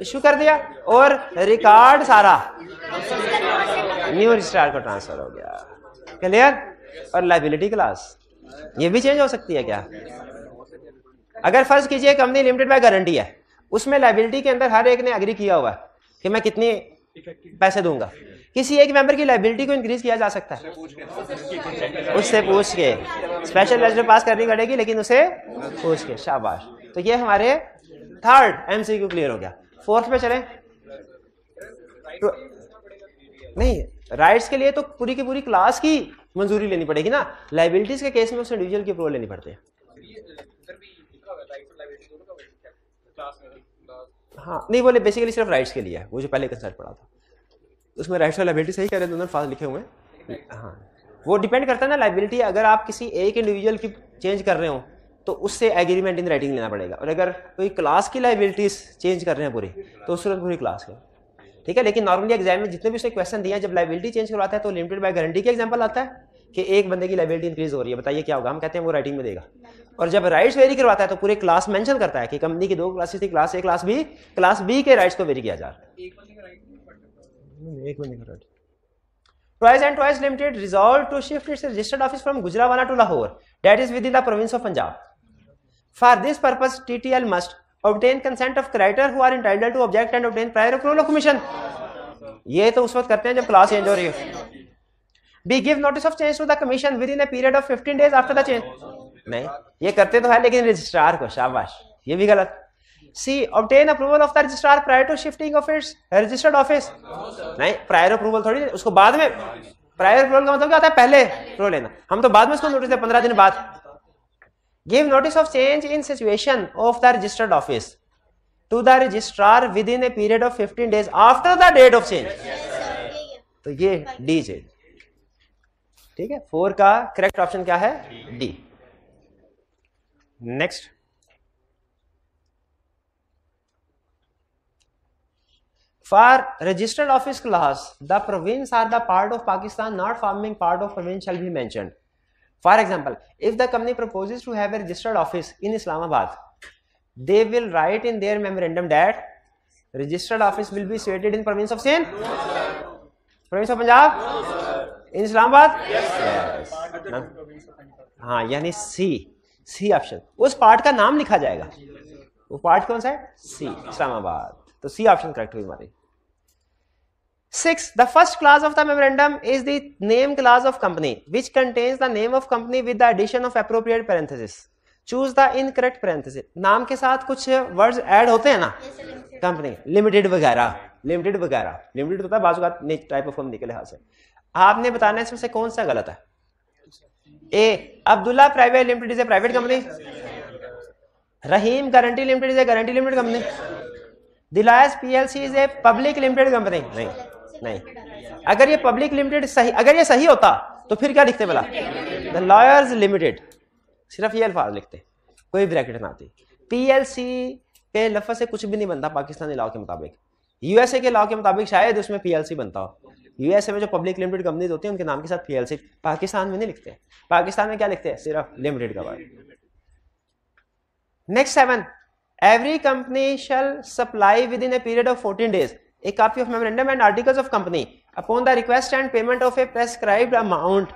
Speaker 1: इशू कर दिया। और रिकॉर्ड सारा। न्यू रजिस्ट्रार को ट्रांसफ़र हो गया। क्लियर और लाइबिलिटी क्लास ये भी चेंज हो सकती है क्या? अगर फ़र्ज़ कीजिए कंपनी लिमिटेड बाय गारंटी है, उसमें लाइबिलिटी के अंदर हर एक ने एग्री किया हुआ है कि मैं कितनी पैसे दूँगा। किसी एक मेंबर की लाइबिलिटी को इंक्रीज किया जा सकता है। उससे पूछ के स्पेशल लेजर पास करनी पड़ेगी, लेकिन उसे पूछ के, शाबाश। तो ये हमारे थर्ड एमसीक्यू क्लियर हो गया। फोर्थ पे चले। नहीं राइट्स के लिए तो पूरी की पूरी क्लास की मंजूरी लेनी पड़ेगी ना। लाइबिलिटीज के केस में उसे इंडिविजुअल की अप्रूवल लेनी पड़ती है। हाँ नहीं बोले बेसिकली सिर्फ़ राइट्स के लिए है वो जो पहले कंसेप्ट पड़ा था। उसमें राइट्स और लाइबिलिटी सही कह रहे हैं दोनों फास्ट लिखे हुए हैं। हाँ वो डिपेंड करता है ना लाइबिलिटी अगर आप किसी एक इंडिविजुअल की चेंज कर रहे हो तो उससे एग्रीमेंट इन राइटिंग लेना पड़ेगा। और अगर कोई क्लास की लाइबिलिटीज चेंज कर रहे हैं पूरी तो उस पूरी क्लास के ठीक है लेकिन नॉर्मली एग्ज़ाम में जितने भी उसने क्वेश्चन दिए जब लाइबिलिटी चेंज करवाता है तो लिमिटेड बाय गारंटी का एग्ज़ाम्पल आता है कि एक बंदे की लाइबिलिटी इंक्रीज हो रही है। बताइए क्या होगा? हम कहते हैं वो राइटिंग में देगा। और जब राइट्स वेरी करवाता है तो पूरे क्लास मेंशन करता है कि कंपनी की दो क्लासेस थी class A class B class B के राइट्स को वेरी किया जा रहा है। Twice and Twice Limited resolved to shift its registered office from Gujranwala to Lahore, that is within the province of Punjab. For this purpose, TTL must obtain consent of creditor who are entitled to object and obtain prior approval of commission. ये तो उस वक्त करते हैं जब class change हो रही है। Be give notice of change to the commission within a period of 15 days after the change नहीं, ये करते तो है लेकिन रजिस्ट्रार को, शाबाश। ये भी गलत। C obtain approval of the registrar prior to shifting of its registered office नहीं प्रायर अप्रूवल थोड़ी, उसको बाद में प्रायर अप्रूवल का मतलब क्या होता है? पहले अप्रूवल लेना। हम तो बाद में उसको नोटिस दे, पंद्रह दिन बाद। Notice of change in situation of the registered office to the registrar within a period of 15 days after the date of change तो ये डी चेंज ठीक है फोर का करेक्ट ऑप्शन क्या है D next For registered office class, the province are the part of Pakistan not forming part of province shall be mentioned. For example if the company proposes to have a registered office in Islamabad they will write in their memorandum that registered office will be sited in province of Sen province of Punjab in Islamabad हाँ यानी सी C option उस part का नाम लिखा जाएगा। वो part कौन सा है? सी इस्लामाबाद तो सी ऑप्शन करेक्ट हुई हमारी। Six the first clause of the memorandum is the name clause of company which contains the name of company with the addition of appropriate parenthesis choose the incorrect parenthesis नाम के साथ कुछ words add होते हैं ना? Company limited वगैरह. Limited वगैरह. Limited होता है बाजू का टाइप ऑफ़ फॉर्म निकले हाथ से। आपने बताना है इसमें से कौन सा गलत है? A Abdullah private limited is a private company Rahim guarantee limited is a guarantee limited company दिलायस PLC is a public limited company नहीं। नहीं। अगर ये पब्लिक लिमिटेड सही अगर ये सही होता तो फिर क्या लिखते बोला द लॉयर्स लिमिटेड सिर्फ़ ये अल्फाज लिखते। कोई ब्रैकेट ना आती। पीएलसी के लफ्ज से कुछ भी नहीं बनता पाकिस्तानी लॉ के मुताबिक। यूएसए के लॉ के मुताबिक शायद उसमें पीएलसी बनता हो। यूएसए में जो पब्लिक लिमिटेड कंपनीज़ होती है, उनके नाम के साथ पीएलसी पाकिस्तान में नहीं लिखते। पाकिस्तान में क्या लिखते हैं? सिर्फ़ लिमिटेड का word next seven every company shall supply within a period of 14 days a copy of memorandum and articles of company upon the request and payment of a prescribe amount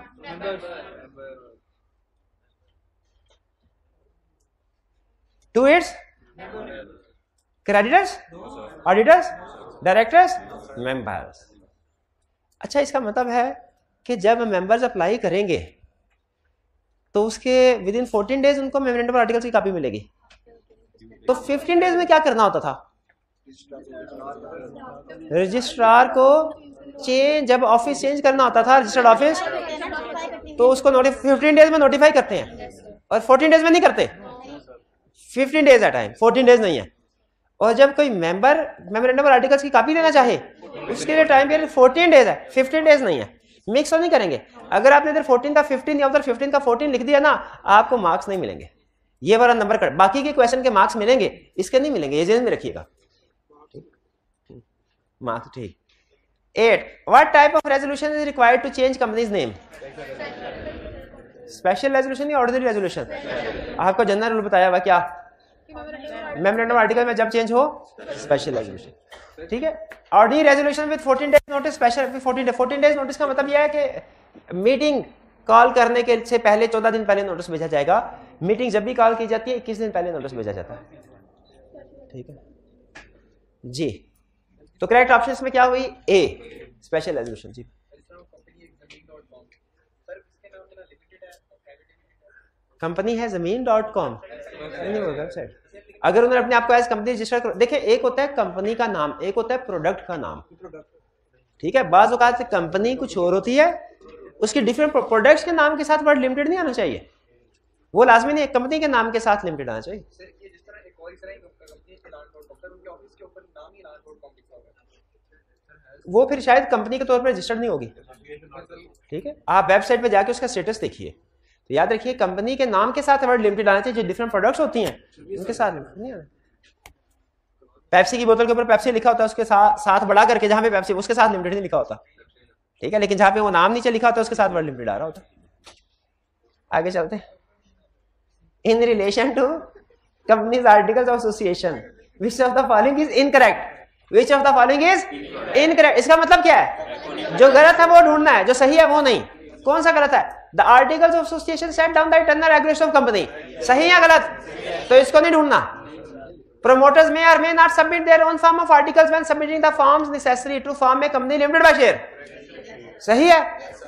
Speaker 1: to its creditors auditors directors members अच्छा इसका मतलब है कि जब members apply करेंगे तो उसके within 14 days उनको मेमोरेंडम आर्टिकल्स की कॉपी मिलेगी। तो 15 डेज़ में क्या करना होता था? रजिस्ट्रार को चेंज जब ऑफ़िस चेंज करना होता था रजिस्टर्ड ऑफ़िस तो उसको फिफ्टीन डेज़ में नोटिफाई करते हैं। और फोर्टीन डेज़ में नहीं करते। फिफ्टीन डेज़ है टाइम फोर्टीन डेज़ नहीं है। और जब कोई मेंबर मेमोरेंडम आर्टिकल्स की कॉपी लेना चाहे, उसके लिए टाइम पीरियड फोर्टीन डेज़ है। फिफ्टीन डेज़ नहीं है। मिक्स तो नहीं करेंगे। अगर आपने इधर फोर्टीन का फिफ्टीन या उधर फिफ्टीन का फोर्टीन लिख दिया ना, आपको मार्क्स नहीं मिलेंगे। ये वाला नंबर कट बाकी के क्वेश्चन के मार्क्स मिलेंगे। इसके नहीं मिलेंगे, ये जेन में रखिएगा। मार्क्स ठीक eight what type of resolution is required to change company's name special resolution या ऑर्डिनरी रेजोल्यूशन आपको जनरल रूल बताया हुआ क्या? मेमोरेंडम आर्टिकल में जब चेंज हो स्पेशल रेजोल्यूशन ठीक है? Ordinary resolution with 14 days notice special 14 days 14 days notice का मतलब यह है कि मीटिंग कॉल करने के से पहले 14 दिन पहले नोटिस भेजा जाएगा। मीटिंग जब भी कॉल की जाती है 21 दिन पहले नोटिस भेजा जाता है। ठीक है? जी। तो करेक्ट ऑप्शन इसमें क्या हुई? ए स्पेशल रेजोल्यूशन जी। कंपनी है ज़मीन डॉट कॉम वेबसाइट अगर उन्होंने अपने आप को एज कंपनी रजिस्टर देखिए, एक होता है कंपनी का नाम, एक होता है प्रोडक्ट का नाम। ठीक है? बाज औकात कंपनी कुछ और होती है, उसके डिफरेंट प्रोडक्ट्स के नाम के साथ वर्ड लिमिटेड नहीं आना चाहिए। वो लाजमी नहीं कंपनी के नाम के साथ लिमिटेड आना चाहिए। वो फिर शायद कंपनी के तौर पर रजिस्टर्ड नहीं होगी। ठीक है? आप वेबसाइट पे जाके उसका स्टेटस देखिए। तो याद रखिए कंपनी के नाम के साथ वर्ड लिमिटेड आना चाहिए, जो डिफरेंट प्रोडक्ट्स होती हैं, उनके साथ नहीं आना। पेप्सी की बोतल के ऊपर पेप्सी लिखा होता है, उसके साथ साथ बड़ा करके जहाँ पे पेप्सी उसके साथ लिमिटेड नहीं लिखा होता। ठीक है? लेकिन जहाँ पे वो नाम नीचे लिखा होता है, उसके साथ वर्ड लिमिटेड आ रहा होता आगे चलते in relation to company's articles of association which of the following is incorrect which of the following is incorrect इसका मतलब क्या है? जो गलत है, वो ढूंढना है। जो सही है, वो नहीं। कौन सा गलत है? The articles of association set down the internal regulation of company सही या गलत? तो इसको नहीं ढूंढना। Promoters may or may not submit their own form of articles when submitting the forms necessary to form a company limited by share. सही है?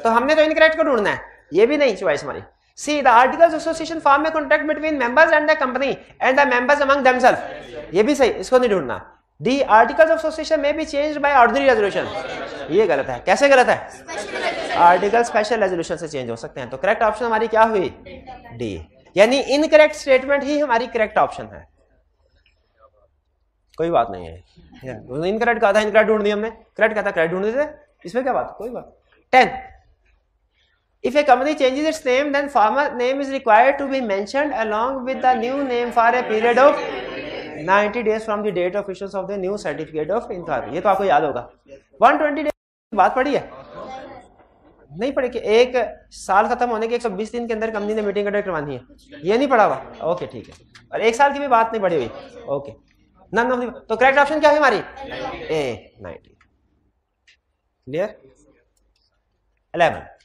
Speaker 1: तो हमने तो इनकरेक्ट को ढूंढना है। ये भी नहीं चॉइस हमारी C the articles association form a contract between members and the company and the members among themself ये भी सही, इसको नहीं ढूंढना। D articles of association may be changed by ordinary resolution ये गलत है। कैसे गलत है? आर्टिकल स्पेशल रेजोल्यूशन से चेंज हो सकते हैं। तो करेक्ट ऑप्शन हमारी क्या हुई? डी यानी इनकरेक्ट स्टेटमेंट ही हमारी करेक्ट ऑप्शन है। कोई बात नहीं है। इनकरेक्ट कहा था इनकरेक्ट ढूंढ दिया हमने। करेक्ट कहा था करेक्ट ढूंढ दिए इसमें क्या बात? कोई बात। Ten If a company changes its name, then former name is required to be mentioned along with the new name for a period of 90 days from the date of issuance of the new certificate of inquiry. ये तो आपको याद होगा। 120 days बात पड़ी है? नहीं पड़ी कि एक साल खत्म होने के 120 दिन के अंदर कंपनी ने मीटिंग कंडक्ट करवानी है। ये नहीं पड़ा हुआ? ओके ठीक है। और एक साल की भी बात नहीं पड़ी हुई। ओके नन ऑफ़ तो करेक्ट ऑप्शन क्या है हमारी? A 90 clear 11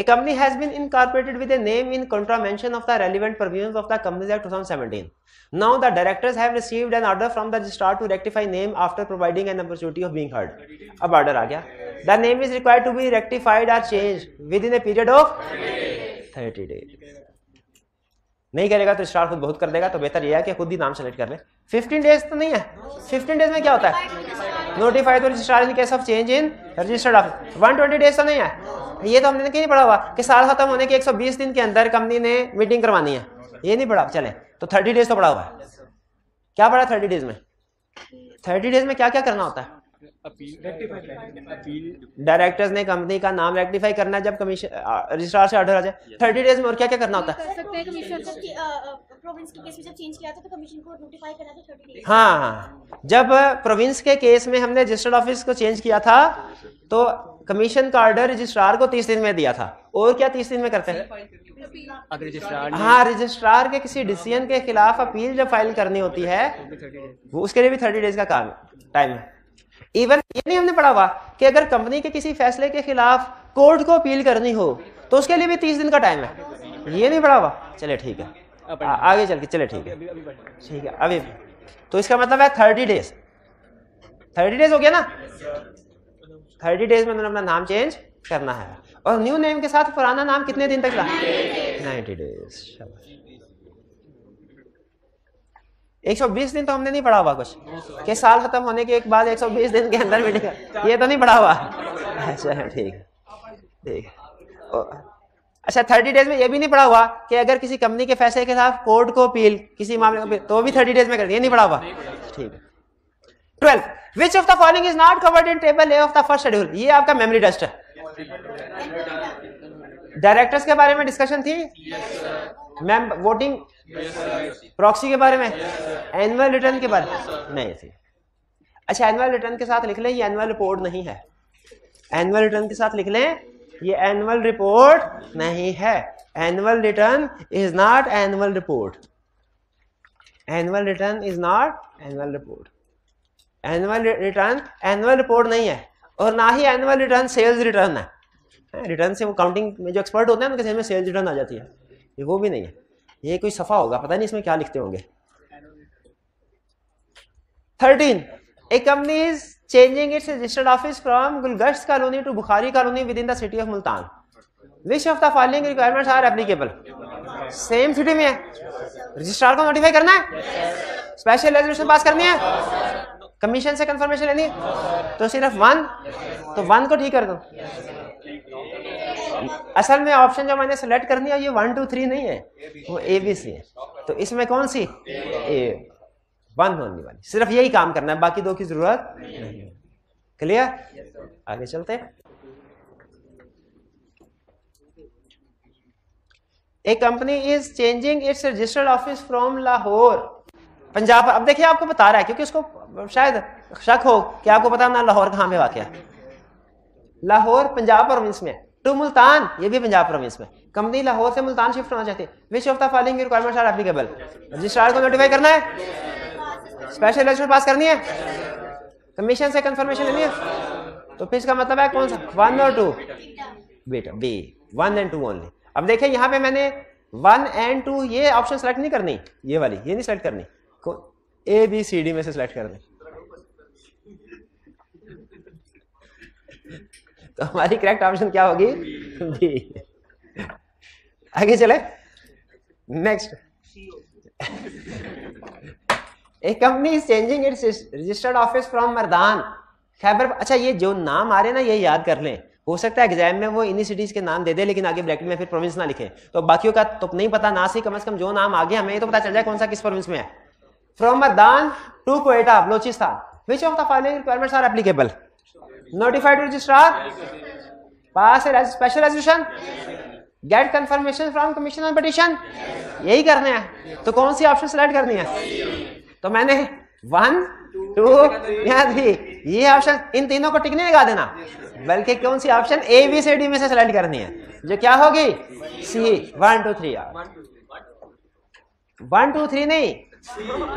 Speaker 1: A company has been incorporated with a name in contravention of the relevant provisions of the Companies Act 2017. Now the directors have received an order from the registrar to rectify name after providing an opportunity of being heard. अब order आ गया. The name is required to be rectified or changed within a period of 30 days. नहीं करेगा तो registrar खुद बहुत कर देगा तो बेहतर यह है कि खुद ही नाम सेलेक्ट कर ले 15 डेज़ तो नहीं है 15 डेज़ में क्या होता है नोटिफाई तो registrar in case of change in registered office 120 days तो नहीं है ये तो हमने नहीं पढ़ा हुआ? कि साल खत्म होने के 120 दिन के अंदर कंपनी ने मीटिंग करवानी है। ये नहीं पढ़ा, चले। तो 30 डेज़ तो पढ़ा हुआ है। क्या पढ़ा 30 डेज़ में? 30 डेज़ में क्या क्या करना होता है? डायरेक्टर्स ने कंपनी का नाम रेक्टिफाई करना है जब कमीशन रजिस्ट्रार से ऑर्डर आ जाए। थर्टी डेज़ में और क्या क्या करना होता है?
Speaker 4: कर सकते हैं कमीशन प्रोविंस के केस में जब चेंज किया था तो कमीशन को नोटिफाई करा था 30 डेज़
Speaker 1: हाँ हाँ। जब प्रोविंस के केस में हमने रजिस्टर्ड ऑफ़िस को चेंज किया था तो कमीशन का ऑर्डर रजिस्ट्रार को तीस दिन में दिया था। और क्या तीस दिन में करते हैं? हाँ रजिस्ट्रार के किसी डिसीज़न के खिलाफ अपील जब फ़ाइल करनी होती है वो उसके लिए भी थर्टी डेज़ का काम टाइम है। इवन ये नहीं हमने पढ़ा हुआ कि अगर कंपनी के किसी फैसले के खिलाफ कोर्ट को अपील करनी हो तो उसके लिए भी तीस दिन का टाइम है। ये नहीं पढ़ा हुआ। चले ठीक है। आ, आगे चल के चले ठीक है। ठीक है अभी। तो इसका मतलब है थर्टी डेज़ थर्टी डेज़ हो गया ना? थर्टी डेज़ में उन्होंने अपना नाम चेंज करना है। और न्यू नेम के साथ पुराना नाम कितने दिन तक नाइन्टी डेज़ एक सौ बीस दिन तो हमने नहीं पढ़ा हुआ कुछ। कि साल खत्म होने के एक बाद एक सौ बीस दिन के अंदर मीटिंग ये तो नहीं पढ़ा हुआ। अच्छा ठीक ठीक अच्छा थर्टी डेज़ में ये भी नहीं पढ़ा हुआ कि अगर किसी कंपनी के फैसले के साथ कोर्ट को अपील, किसी मामले को अपील तो भी थर्टी डेज़ में कर ये नहीं पढ़ा हुआ। ठीक है। Twelve which of the following is not covered in table A of the first schedule ये आपका मेमोरी टेस्ट है। डायरेक्टर्स के बारे में डिस्कशन थी? मैम वोटिंग प्रॉक्सी के बारे में? एनुअल रिटर्न के बारे में नहीं थी अच्छा एनुअल रिटर्न के साथ लिख लें ये एनुअल रिपोर्ट नहीं है। एनुअल रिटर्न के साथ लिख लें ये एनुअल रिपोर्ट नहीं है। Annual return is not annual report annual return is not annual report annual return annual report नहीं है। और ना ही एनुअल रिटर्न सेल्स रिटर्न है। रिटर्न से वो काउंटिंग में जो एक्सपर्ट होते हैं उनके में सेल्स रिटर्न आ जाती है। ये वो भी नहीं है। ये कोई सफ़ा होगा, पता नहीं इसमें क्या लिखते होंगे। Thirteen a company is changing its registered office from Gulgasht colony to Bukhari colony within the city of Multan which of the following requirements are applicable same city में है। रजिस्ट्रार को नोटिफाई करना है? स्पेशल रेजोल्यूशन पास करनी है? Commission से confirmation लेनी है? तो सिर्फ़ वन तो वन को ठीक कर दो। असल में ऑप्शन जो मैंने सेलेक्ट करनी है ये वन टू थ्री नहीं है। वो ए बी सी है। तो इसमें कौन सी? ए वन होने वाली। सिर्फ़ यही काम करना है, बाकी दो की ज़रूरत नहीं है। क्लियर आगे चलते हैं। A company is changing its registered office from Lahore Punjab, अब देखिए आपको बता रहा है, क्योंकि उसको शायद शक हो कि आपको पता ना लाहौर कहाँ पे वाक़ है। लाहौर, पंजाब प्रोविंस में। टू मुल्तान, ये भी पंजाब प्रोविंस में। कंपनी लाहौर से मुल्तान शिफ्ट होना चाहती है। Which of the following requirements are applicable registrar को नोटिफाई करना है। स्पेशल इलेक्शन पास करनी है। कमीशन से कंफर्मेशन लेनी है। तो फिर इसका मतलब है कौन सा? वन और टू बेटा B one and two only अब देखिए, यहाँ पे मैंने वन एंड टू ये ऑप्शन सेलेक्ट नहीं करनी। ये वाली, ये नहीं सेलेक्ट करनी। ए बी सी डी में से सिलेक्ट करनी। तो हमारी करेक्ट ऑप्शन क्या होगी? बी आगे चले। नेक्स्ट एक company is changing its registered office from Mardan Khyber अच्छा ये जो नाम आ रहे ना, ये याद कर लें। हो सकता है एग्ज़ाम में वो इन्हीं सिटीज़ के नाम दे दे, लेकिन आगे ब्रैकेट में फिर प्रोविंस ना लिखे। तो बाकियों का तो नहीं पता, ना सी कम से कम जो नाम आ गया हमें ये तो पता चल जाए कौन सा किस प्रोविंस में है। From Mardan to Quetta Balochistan. Which of the following requirements are applicable notified registrar pass special resolution get confirmation from commission on petition यही करने हैं। तो कौन सी ऑप्शन सेलेक्ट करनी है? तो मैंने वन टू या थ्री ये ऑप्शन इन तीनों को टिक नहीं लगा देना। बल्कि कौन सी option A B C D में से सेलेक्ट करनी है? जो क्या होगी? C one two three one two three नहीं।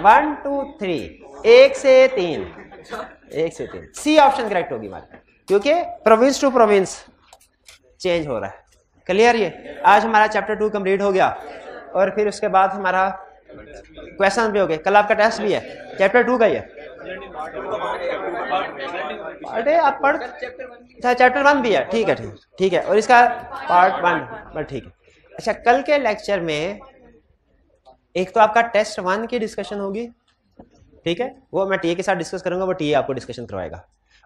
Speaker 1: वन टू थ्री एक से तीन। एक से तीन। सी ऑप्शन करेक्ट होगी हमारी क्योंकि प्रोविंस टू प्रोविंस चेंज हो रहा है। क्लियर ये? आज हमारा चैप्टर टू कंप्लीट हो गया। और फिर उसके बाद हमारा क्वेश्चन भी हो गए। कल आपका टेस्ट भी है। चैप्टर टू का ही है अरे, आप पढ़ अच्छा चैप्टर वन भी है। ठीक है, ठीक ठीक है। और इसका पार्ट वन बट ठीक है। अच्छा कल के लेक्चर में एक तो आपका टेस्ट वन की डिस्कशन होगी। ठीक है? वो मैं टीए के साथ डिस्कस करूँगा वो टी आपको डिस्कशन करवाएगा।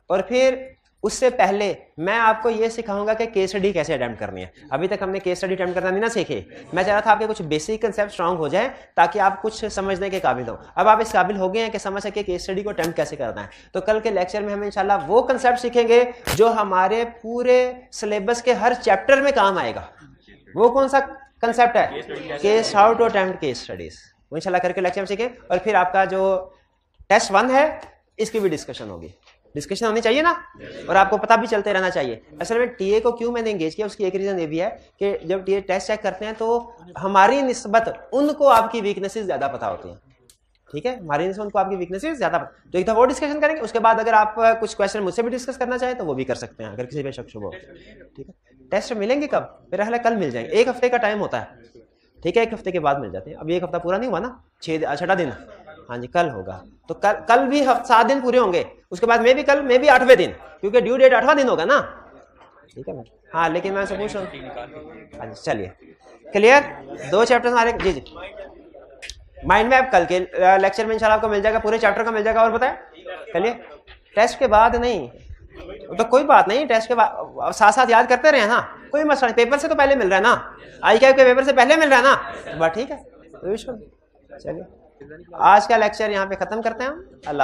Speaker 1: और फिर उससे पहले मैं आपको ये सिखाऊँगा कि केस स्टडी कैसे अटैम्प्ट करनी है। अभी तक हमने केस स्टडी अटैम्प्ट करना नहीं ना सीखे। मैं चाह रहा था आपके कुछ बेसिक कंसेप्ट स्ट्रांग हो जाए ताकि आप कुछ समझने के काबिल हो। अब आप इस काबिल हो गए हैं कि समझ सके केस स्टडी को अटैम्प्ट कैसे करना है। तो कल के लेक्चर में हम इंशाल्लाह वो कंसेप्ट सीखेंगे जो हमारे पूरे सिलेबस के हर चैप्टर में काम आएगा। वो कौन सा कंसेप्ट है? Case how to attempt case studies वो इंशाल्लाह करके लेक्चर में सीखें। और फिर आपका जो टेस्ट वन है इसकी भी डिस्कशन होगी। डिस्कशन होनी चाहिए ना? और आपको पता भी चलते रहना चाहिए। असल में टीए को क्यों मैंने एंगेज किया उसकी एक रीज़न ये भी है कि जब टीए टेस्ट चेक करते हैं तो हमारी नस्बत उनको आपकी वीकनेसेस ज़्यादा पता होती हैं। ठीक है? हमारी नस्बत उनको आपकी वीकनेसेस ज़्यादा पता तो एक दफ़ा वो डिस्कशन करेंगे उसके बाद अगर आप कुछ क्वेश्चन मुझसे भी डिस्कस करना चाहें तो वो भी कर सकते हैं अगर किसी पे शक शुभ हो। ठीक है? टेस्ट मिलेंगे कब? मेरा ख्याल कल मिल जाएँगे। एक हफ़्ते का टाइम होता है। ठीक है? एक हफ़्ते के बाद मिल जाते हैं। अभी एक हफ़्ता पूरा नहीं हुआ ना? छः छठा दिन। हाँ जी, कल होगा। तो कल कल भी सात दिन पूरे होंगे। उसके बाद मैं भी कल, मैं भी आठवें दिन, क्योंकि ड्यू डेट आठवां दिन होगा ना। ठीक है हाँ लेकिन मैं से पूछ रहा हूँ। हाँ जी, चलिए। क्लियर दो चैप्टर हमारे, जी जी। माइंड मैप कल के लेक्चर में इंशाल्लाह आपको मिल जाएगा, पूरे चैप्टर का मिल जाएगा, और बताए? चलिए। टेस्ट के बाद नहीं। तो कोई बात नहीं टेस्ट के बाद साथ साथ याद करते रहे ना। कोई मसला नहीं पेपर से तो पहले मिल रहा है ना। आई के पेपर से पहले मिल रहा है ना। बस ठीक है चलिए। आज का लेक्चर यहाँ पे ख़त्म करते हैं हम। अल्लाह